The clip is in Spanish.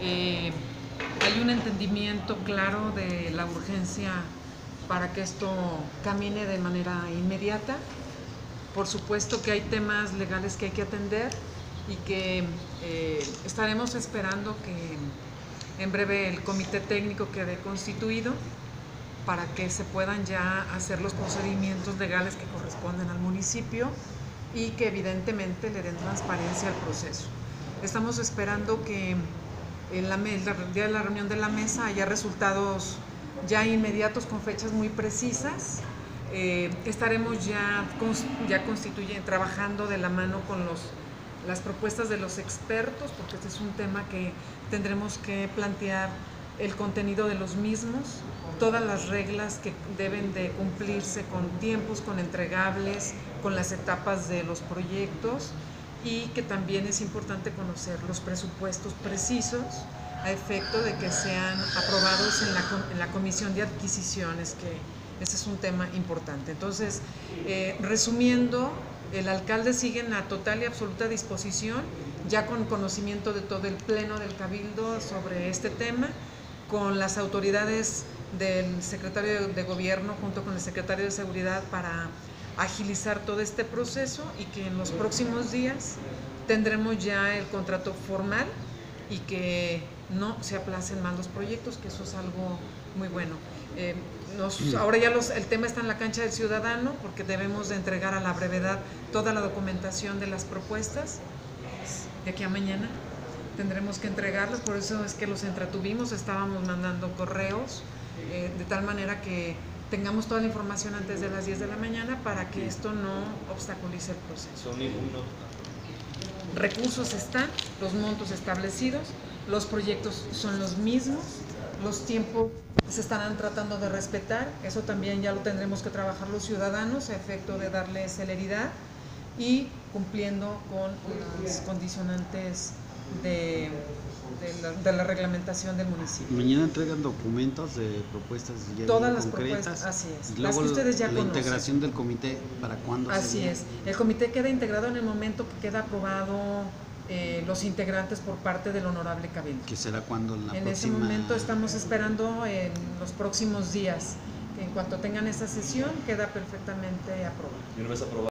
Eh, hay un entendimiento claro de la urgencia para que esto camine de manera inmediata. Por supuesto que hay temas legales que hay que atender y que eh, estaremos esperando que en breve el comité técnico quede constituido para que se puedan ya hacer los procedimientos legales que corresponden al municipio y que evidentemente le den transparencia al proceso. Estamos esperando que el día de la reunión de la mesa haya resultados ya inmediatos con fechas muy precisas. Eh, estaremos ya, ya constituyen, trabajando de la mano con los, las propuestas de los expertos, porque este es un tema que tendremos que plantear el contenido de los mismos, todas las reglas que deben de cumplirse con tiempos, con entregables, con las etapas de los proyectos y que también es importante conocer los presupuestos precisos a efecto de que sean aprobados en la, en la comisión de adquisiciones, que ese es un tema importante. Entonces, eh, resumiendo, el alcalde sigue en la total y absoluta disposición, ya con conocimiento de todo el pleno del cabildo sobre este tema, con las autoridades del secretario de gobierno junto con el secretario de seguridad para agilizar todo este proceso y que en los próximos días tendremos ya el contrato formal y que no se aplacen más los proyectos, que eso es algo muy bueno. Eh, ahora ya los, el tema está en la cancha del ciudadano porque debemos de entregar a la brevedad toda la documentación de las propuestas de aquí a mañana tendremos que entregarlos, por eso es que los entretuvimos, estábamos mandando correos, eh, de tal manera que tengamos toda la información antes de las 10 de la mañana para que esto no obstaculice el proceso. Recursos están, los montos establecidos, los proyectos son los mismos, los tiempos se estarán tratando de respetar, eso también ya lo tendremos que trabajar los ciudadanos a efecto de darle celeridad y cumpliendo con las condicionantes de, de, la, reglamentación del municipio. Mañana entregan documentos de propuestas ya Todas las propuestas, así es. las que ustedes ya la integración del comité, ¿para cuándo? Así es. El comité queda integrado en el momento que queda aprobado eh, los integrantes por parte del honorable cabildo. ¿Qué será cuando la En ese momento estamos esperando en los próximos días. Que en cuanto tengan esa sesión, queda perfectamente aprobado.